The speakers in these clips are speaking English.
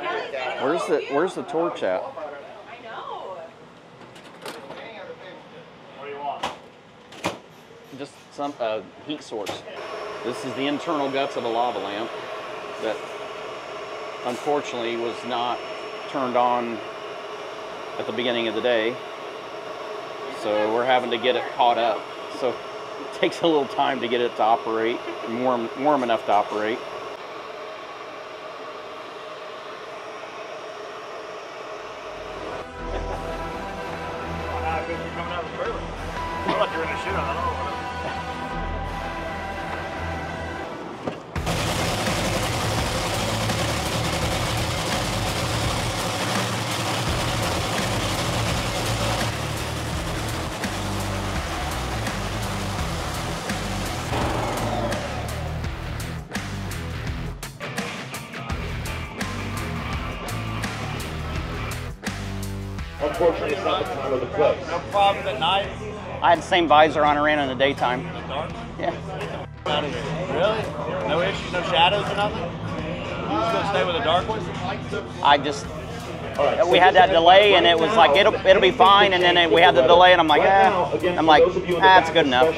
Where's the Where's the torch at? I know. What do you want? Just some uh, heat source. This is the internal guts of a lava lamp that unfortunately was not turned on at the beginning of the day. So we're having to get it caught up. So it takes a little time to get it to operate, warm, warm enough to operate. Unfortunately, it's the time of the place. No problems at night. I had the same visor on I ran in the daytime. In the dark. Yeah. Out of here. Really? No issues, no shadows or nothing? You just gonna stay with the dark ones? I just we had that delay and it was like it'll it'll be fine and then we had the delay and I'm like eh. I'm like ah, it's good enough.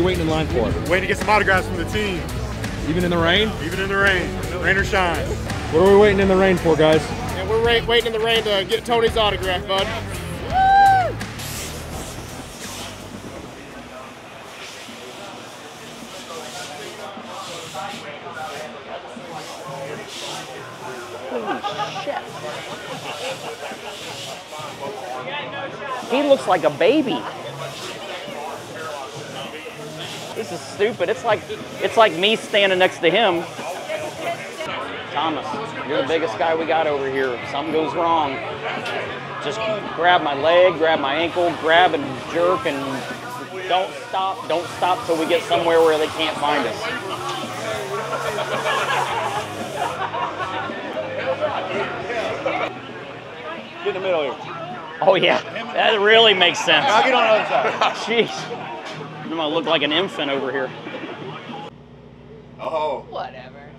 You waiting in line for? Waiting to get some autographs from the team, Even in the rain? even in the rain, rain or shine. What are we waiting in the rain for, guys? And we're ra- waiting in the rain to get Tony's autograph, bud. He looks like a baby. This is stupid. It's like it's like me standing next to him. Thomas, you're the biggest guy we got over here. If something goes wrong, just grab my leg, grab my ankle, grab and jerk, and don't stop. Don't stop till we get somewhere where they can't find us. Get in the middle here. Oh yeah, that really makes sense. I'll get on the other side. Jeez, I'm gonna look like an infant over here. Oh. Whatever.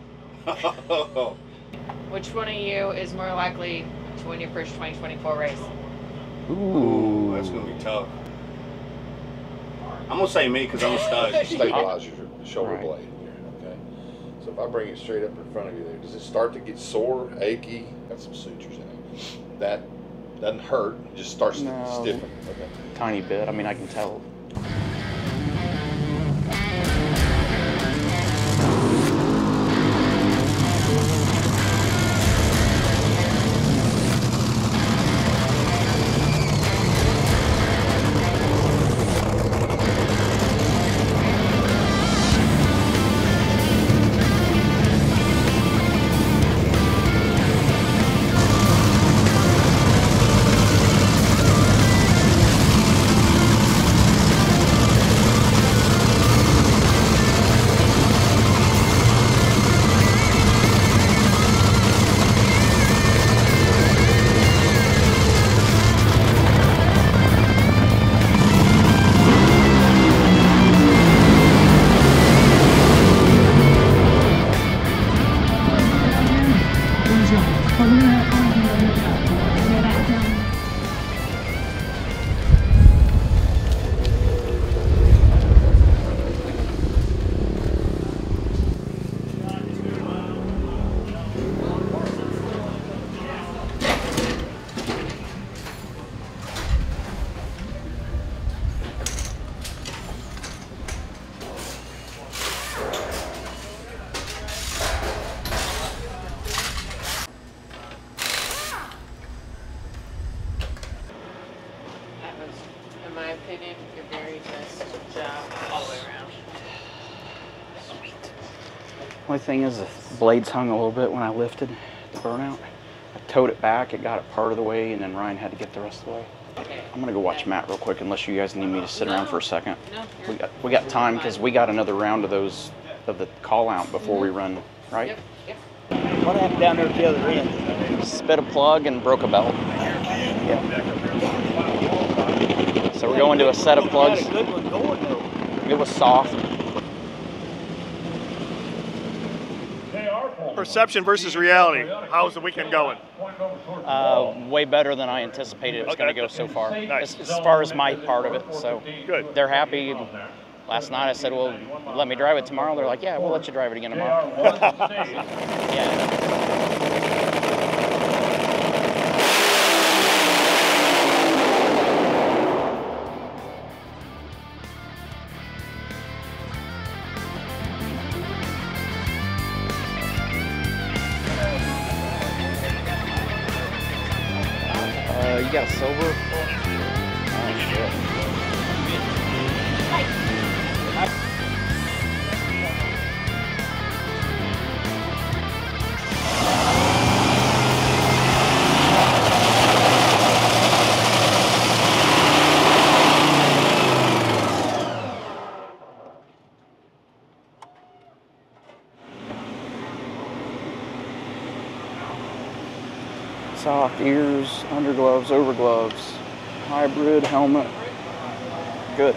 oh. Which one of you is more likely to win your first 2024 race? Ooh, That's gonna be tough. I'm gonna say me because I'm a stud. stabilizes your shoulder Right. blade here, okay? So if I bring it straight up in front of you there, does it start to get sore, achy? Got some sutures in it. That doesn't hurt, it just starts No. to stiffen, okay? tiny bit. I mean, I can tell. Thing is the blades hung a little bit when I lifted the burnout. I towed it back, it got it part of the way, and then Ryan had to get the rest of the way. Okay. I'm gonna go watch Matt real quick, unless you guys need me to sit around for a second. No, We got we got time because we got another round of those of the call out before we mm-hmm. run, right? Yep, yep. What happened down there at the other end? Spit a plug and broke a belt. Yeah. So we're going to a set of Got plugs. a good one going though. It was soft. Perception versus reality. How's the weekend going? Uh, way better than I anticipated it was going to go so far, Nice. as, as far as my part of it. So Good. they're happy. Last night I said, "Well, let me drive it tomorrow." They're like, "Yeah, we'll let you drive it again tomorrow." yeah. Got silver? Oh shit. Soft ears, undergloves, overgloves, hybrid helmet. Good.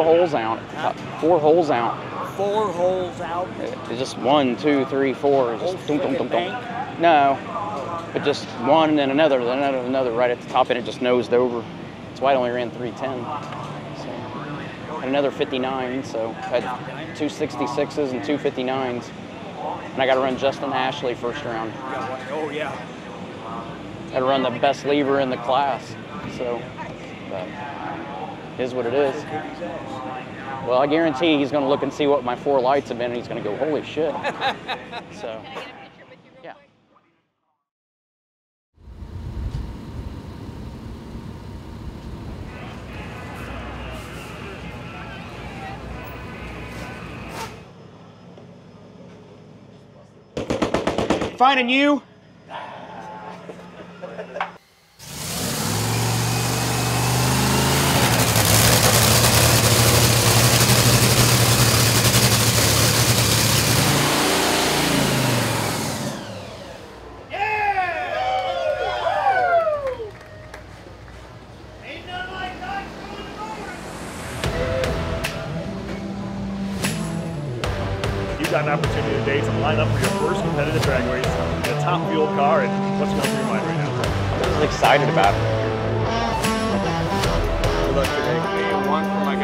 Four holes out. Four holes out. Four holes out. It's just one, two, three, four. Just dum, dum, dum, friggin' dum. No, but just one, and then another, then another, another right at the top, and it just nosed over. That's why I only ran 310. So, and another 59, so I had two 66s and two 59s. And I got to run Justin Ashley first round. Oh yeah. I Got to run the best leaver in the class. So, but is what it is. Well, I guarantee he's going to look and see what my four lights have been, and he's going to go, "Holy shit!" so, yeah. Finding you. You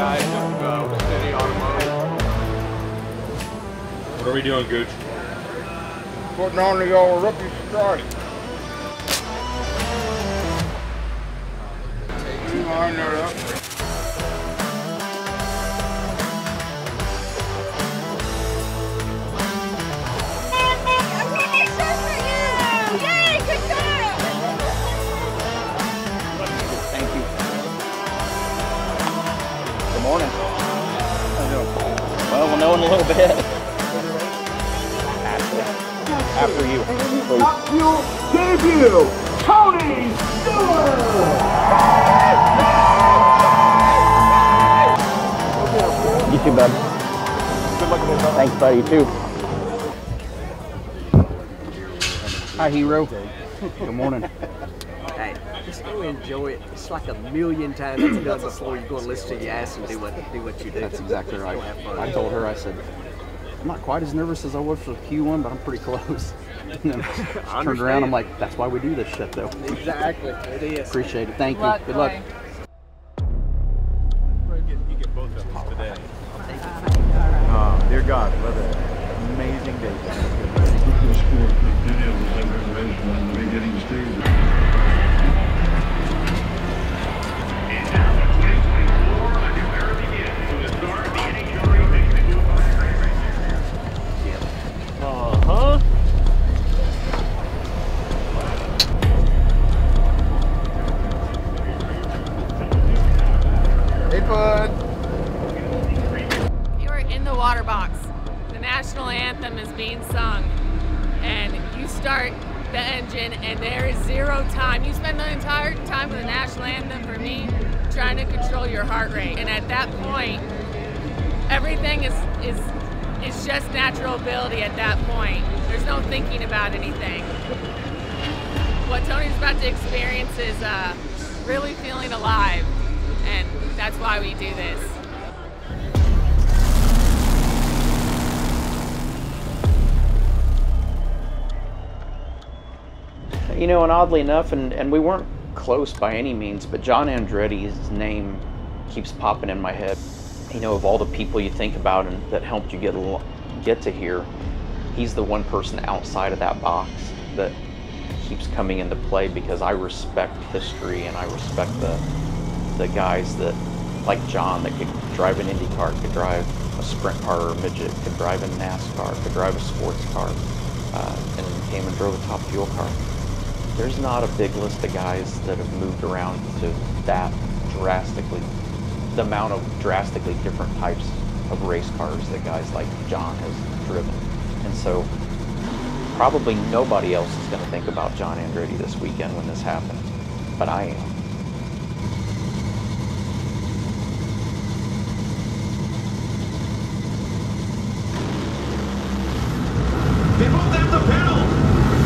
guys uh, City Automotive. What are we doing, Gooch? Putting on the old rookie strike. Line that up. Morning. How you doing? Well, we'll know in a little bit. After, after you. please. You too, bud. Good luck with it, Thanks, buddy. Too. Hi, hero. Good morning. Hey, just go enjoy it. It's like a million times it's done before. You go and listen to your ass and do what do what you do. That's exactly right. Go have fun. I told her, I said, I'm not quite as nervous as I was for Q1, but I'm pretty close. And I turned around, I'm like, that's why we do this shit, though. Exactly. It is. Appreciate it. Thank you. Luck, Good luck. Zero time. You spend the entire time with the national anthem for me trying to control your heart rate, and at that point, everything is is is just natural ability. At that point, there's no thinking about anything. What Tony's about to experience is uh, really feeling alive, and that's why we do this. You know, and oddly enough, and, and we weren't close by any means, but John Andretti's name keeps popping in my head. You know, of all the people you think about and that helped you get get to here, he's the one person outside of that box that keeps coming into play because I respect history and I respect the the guys that like John that could drive an Indy car, could drive a sprint car or a midget, could drive a NASCAR, could drive a sports car, uh, and came and drove a top fuel car. There's not a big list of guys that have moved around to that drastically, the amount of drastically different types of race cars that guys like John has driven. And so probably nobody else is going to think about John Andretti this weekend when this happens, but I am both have the pedal.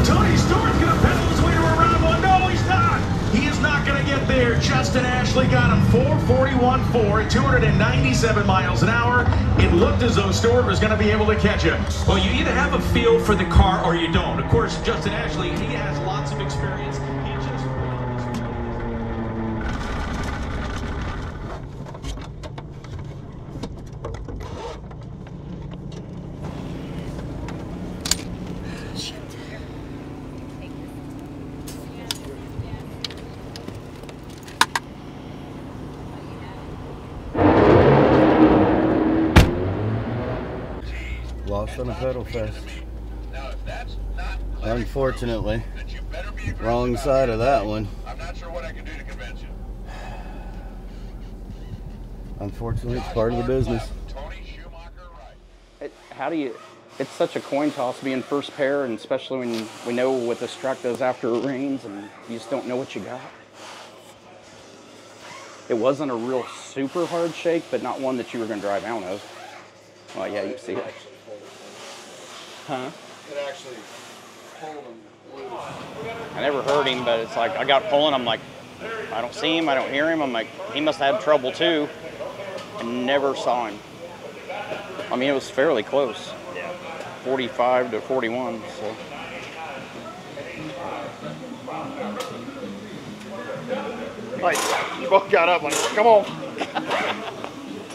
Tony Stewart's going to pedal his way to a round one. No, he's not. He is not going to get there. Justin Ashley got him 441.4 at 297 miles an hour. It looked as though Stewart was going to be able to catch him. Well, you either have a feel for the car or you don't. Of course, Justin Ashley, he has lots of experience. He just Lost on a pedal fest. Unfortunately, wrong side of that one. I'm not sure what I can do to convince you. Unfortunately, it's part of the business. It, how do you? It's such a coin toss being first pair, and especially when we know what this track does after it rains, and you just don't know what you got. It wasn't a real super hard shake, but not one that you were going to drive out of. Well, yeah, you see it. Huh? It actually pulled him loose. I never heard him, but it's like I got pulling. I'm like, I don't see him. I don't hear him. I'm like, he must have had trouble too. And never saw him. I mean, it was fairly close. Yeah. 45 to 41. So. Nice. You both got up like, come on.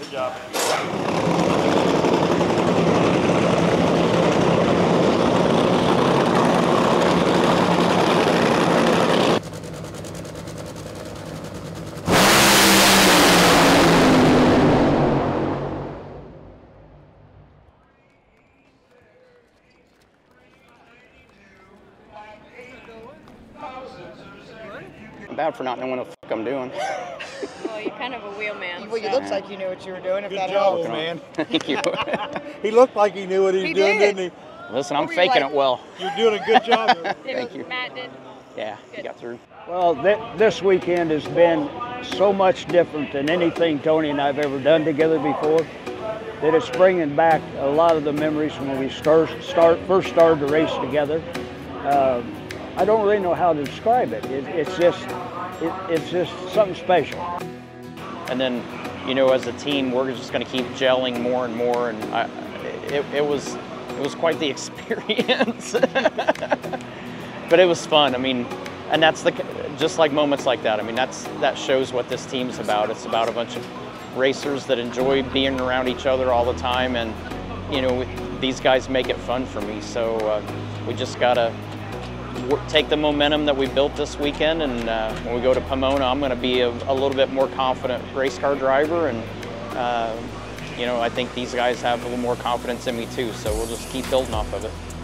Good job. Bad for not knowing what the fuck I'm doing. Well, you're kind of a wheelman. Well, you so- looked like you knew what you were doing. If Good that job, helps. old man. Thank you. He looked like he knew what he was He doing, did. didn't Listen, I'm What were you faking like? it well. You're doing a good job. Thank you. Matt did. Yeah, you got through. Well, th- this weekend has been so much different than anything Tony and I've ever done together before that it's bringing back a lot of the memories from when we start, start first started to race together. Um, I don't really know how to describe it. it it's just it, it's just something special. And then, you know, as a team, we're just going to keep gelling more and more. And I, it, it was it was quite the experience. but it was fun. I mean, and that's the just like moments like that. I mean, that's that shows what this team's about. It's about a bunch of racers that enjoy being around each other all the time, and you know, these guys make it fun for me. So uh, we just gotta take the momentum that we built this weekend, and uh, when we go to Pomona, I'm going to be a, a little bit more confident race car driver, and uh, you know, I think these guys have a little more confidence in me too. So we'll just keep building off of it.